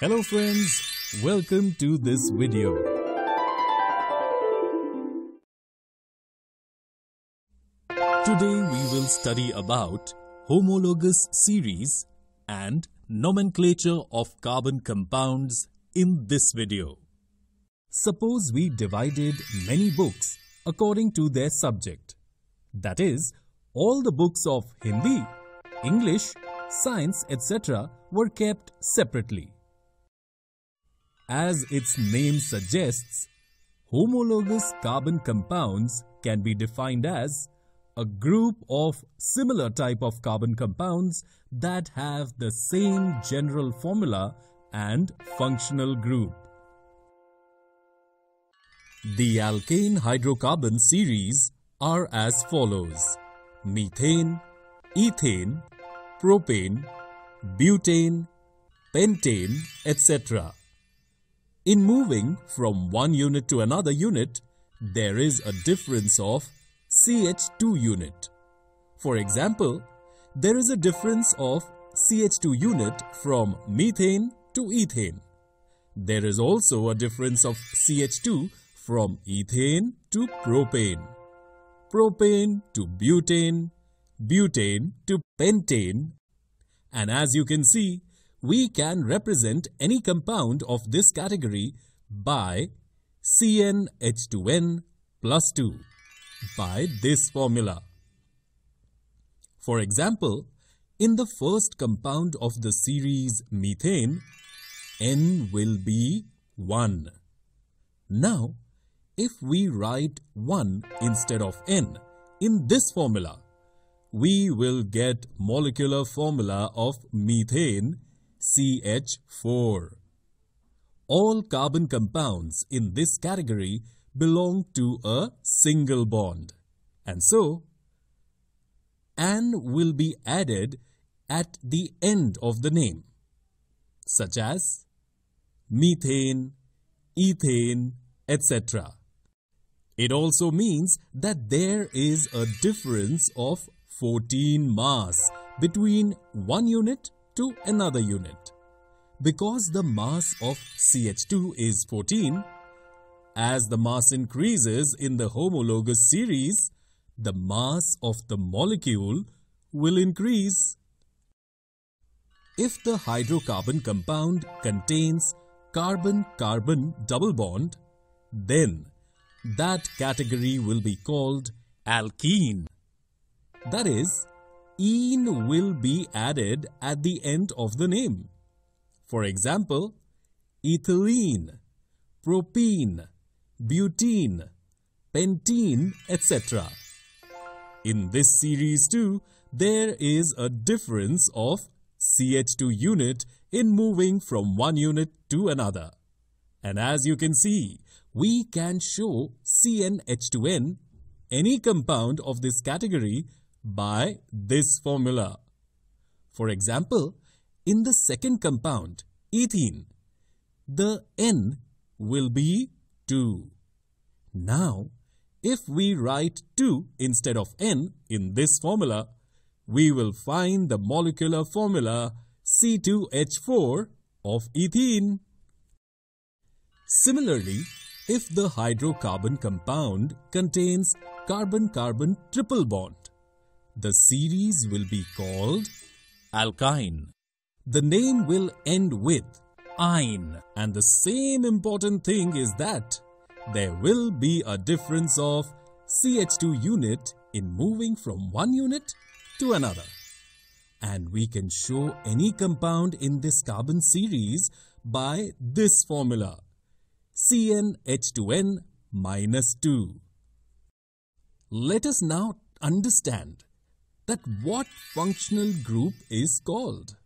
Hello friends, welcome to this video. Today we will study about homologous series and nomenclature of carbon compounds in this video. Suppose we divided many books according to their subject. That is, all the books of Hindi, English, science, etc. were kept separately. As its name suggests, homologous carbon compounds can be defined as a group of similar type of carbon compounds that have the same general formula and functional group. The alkane hydrocarbon series are as follows. Methane, ethane, propane, butane, pentane, etc. In moving from one unit to another unit, there is a difference of CH2 unit. For example, there is a difference of CH2 unit from methane to ethane. There is also a difference of CH2 from ethane to propane, propane to butane, butane to pentane. And as you can see, we can represent any compound of this category by CnH2n plus 2 by this formula. For example, in the first compound of the series methane, N will be 1. Now, if we write 1 instead of N in this formula, we will get molecular formula of methane CH4. All carbon compounds in this category belong to a single bond. And so, an will be added at the end of the name, such as methane, ethane, etc. It also means that there is a difference of 14 mass between one unit to another unit. Because the mass of CH2 is 14, as the mass increases in the homologous series, the mass of the molecule will increase. If the hydrocarbon compound contains carbon-carbon double bond, then that category will be called alkene. That is, ene will be added at the end of the name. For example, ethylene, propene, butene, pentene, etc. In this series too, there is a difference of CH2 unit in moving from one unit to another. And as you can see, we can show CnH2n, any compound of this category, by this formula. For example, in the second compound, ethene, the N will be 2. Now, if we write 2 instead of N in this formula, we will find the molecular formula C2H4 of ethene. Similarly, if the hydrocarbon compound contains carbon-carbon triple bond, the series will be called alkyne. The name will end with "-yne" and the same important thing is that there will be a difference of CH2 unit in moving from one unit to another. And we can show any compound in this carbon series by this formula CnH2n minus 2. Let us now understand that what functional group is called,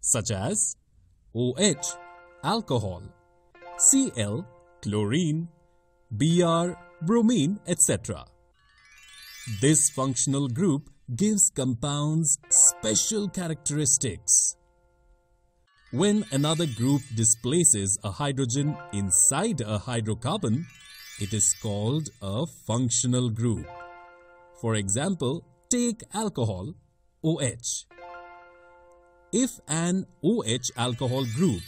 such as OH, alcohol, Cl, chlorine, Br, bromine, etc. This functional group gives compounds special characteristics. When another group displaces a hydrogen inside a hydrocarbon, it is called a functional group. For example, take alcohol, OH. If an OH alcohol group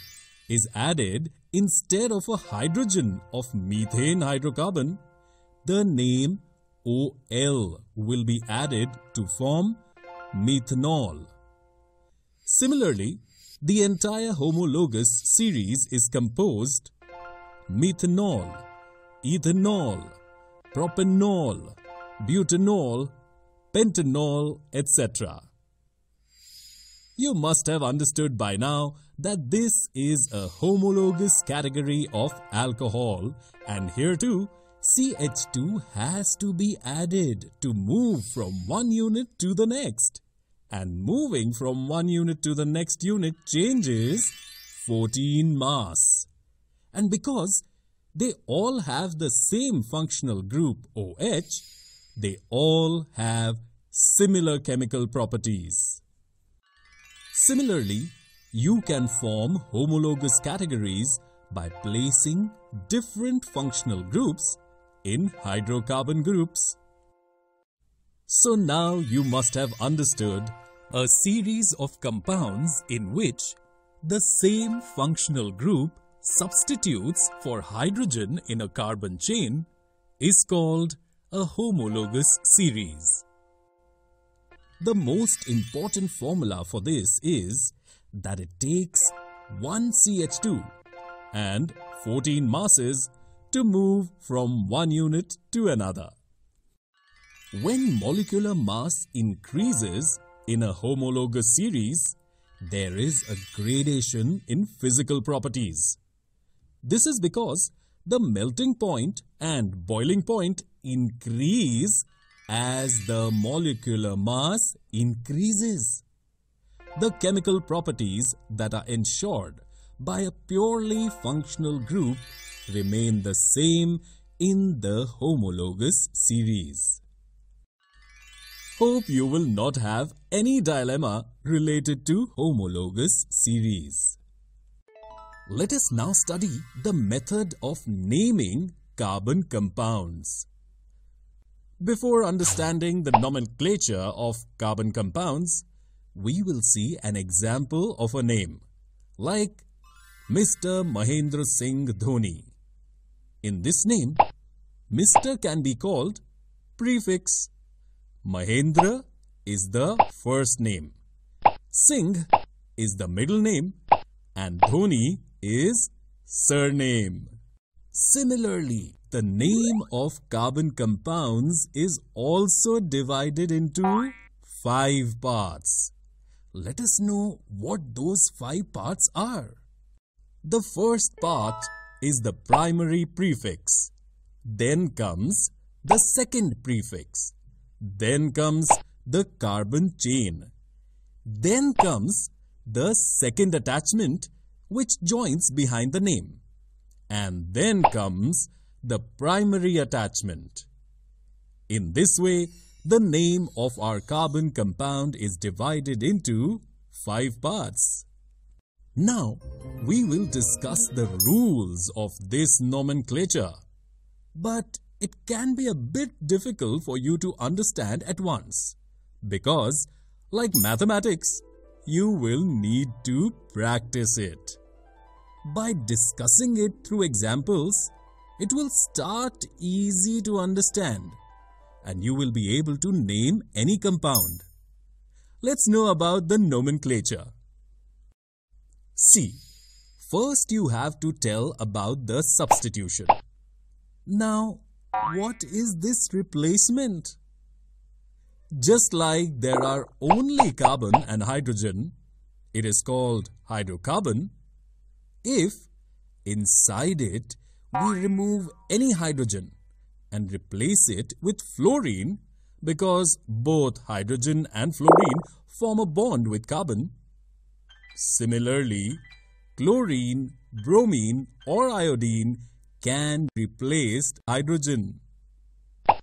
is added instead of a hydrogen of methane hydrocarbon, the name OL will be added to form methanol. Similarly, the entire homologous series is composed methanol, ethanol, propanol, butanol, pentanol, etc. You must have understood by now that this is a homologous category of alcohol and here too CH2 has to be added to move from one unit to the next. And moving from one unit to the next unit changes 14 mass. And because they all have the same functional group OH, they all have similar chemical properties. Similarly, you can form homologous categories by placing different functional groups in hydrocarbon groups. So now you must have understood a series of compounds in which the same functional group substitutes for hydrogen in a carbon chain is called a homologous series. The most important formula for this is that it takes one CH2 and 14 masses to move from one unit to another. When molecular mass increases in a homologous series, there is a gradation in physical properties. This is because the melting point and boiling point increase as the molecular mass increases. The chemical properties that are ensured by a purely functional group remain the same in the homologous series. Hope you will not have any dilemma related to homologous series. Let us now study the method of naming carbon compounds. Before understanding the nomenclature of carbon compounds, we will see an example of a name, like Mr. Mahendra Singh Dhoni. In this name, Mr. can be called prefix. Mahendra is the first name. Singh is the middle name and Dhoni is surname. Similarly, the name of carbon compounds is also divided into five parts. Let us know what those five parts are. The first part is the primary prefix. Then comes the second prefix. Then comes the carbon chain. Then comes the second attachment which joins behind the name. And then comes the primary attachment. In this way, the name of our carbon compound is divided into five parts. Now, we will discuss the rules of this nomenclature. But it can be a bit difficult for you to understand at once. Because, like mathematics, you will need to practice it. By discussing it through examples, it will start easy to understand and you will be able to name any compound. Let's know about the nomenclature. See, first you have to tell about the substitution. Now, what is this replacement? Just like there are only carbon and hydrogen, it is called hydrocarbon. If inside it we remove any hydrogen and replace it with fluorine because both hydrogen and fluorine form a bond with carbon. Similarly, chlorine, bromine or iodine can replace hydrogen.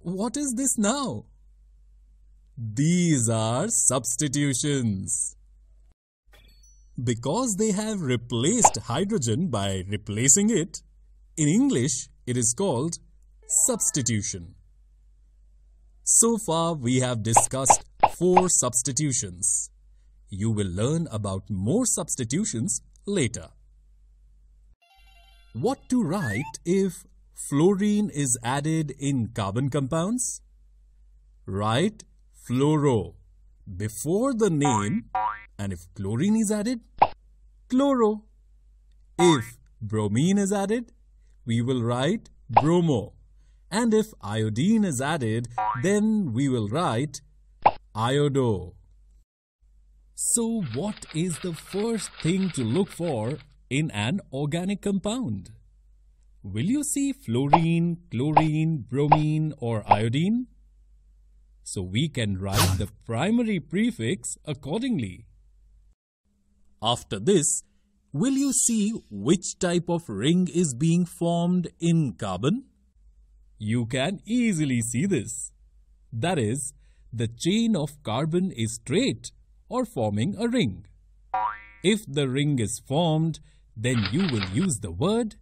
What is this now? These are substitutions. Because they have replaced hydrogen by replacing it, in English it is called substitution. So far we have discussed four substitutions. You will learn about more substitutions later. what to write if fluorine is added in carbon compounds? Write fluoro before the name and if chlorine is added, chloro. If bromine is added, we will write bromo. And if iodine is added, then we will write iodo. So what is the first thing to look for in an organic compound? Will you see fluorine, chlorine, bromine or iodine? So we can write the primary prefix accordingly. After this, will you see which type of ring is being formed in carbon? You can easily see this. That is, the chain of carbon is straight or forming a ring. If the ring is formed, then you will use the word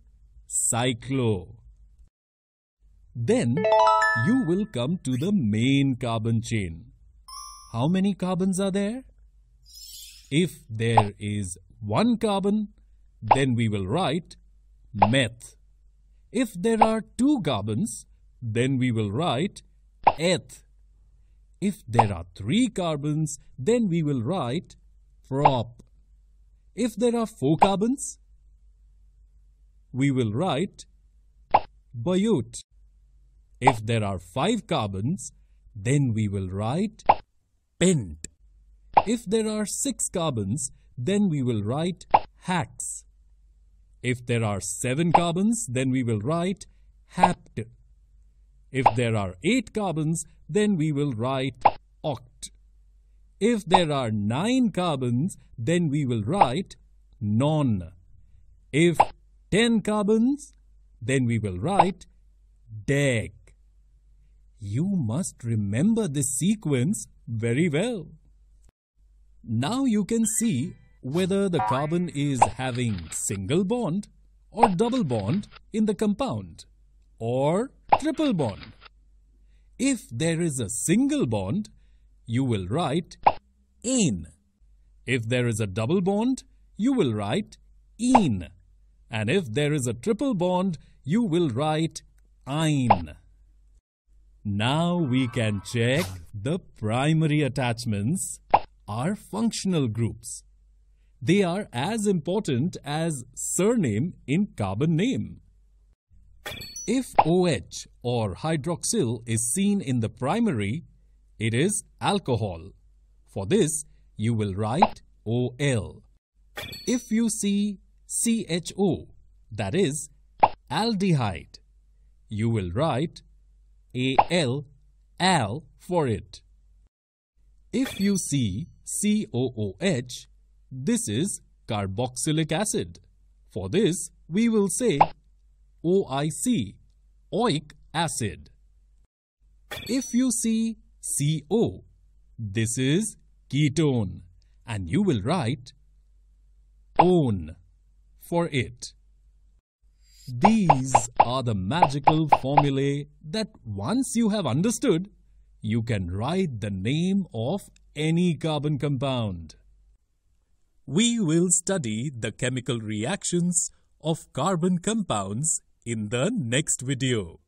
cyclo. Then you will come to the main carbon chain. How many carbons are there? If there is one carbon, then we will write meth. If there are two carbons, then we will write eth. If there are three carbons, then we will write prop. If there are four carbons, we will write bute. If there are five carbons, then we will write pent. If there are six carbons, then we will write hex. If there are seven carbons, then we will write hept. If there are eight carbons, then we will write oct. If there are nine carbons, then we will write non. If ten carbons, then we will write dec. You must remember this sequence very well. Now you can see whether the carbon is having single bond or double bond in the compound or triple bond. If there is a single bond, you will write "in." If there is a double bond, you will write "in." And if there is a triple bond, you will write "ein." Now we can check the primary attachments are functional groups. They are as important as surname in carbon name. If OH or hydroxyl is seen in the primary, it is alcohol. For this, you will write OL. If you see CHO, that is aldehyde, you will write AL, AL for it. If you see COOH, this is carboxylic acid. For this, we will say OIC, oic acid. If you see CO, this is ketone and you will write ON for it. These are the magical formulae that once you have understood, you can write the name of any carbon compound. We will study the chemical reactions of carbon compounds in the next video.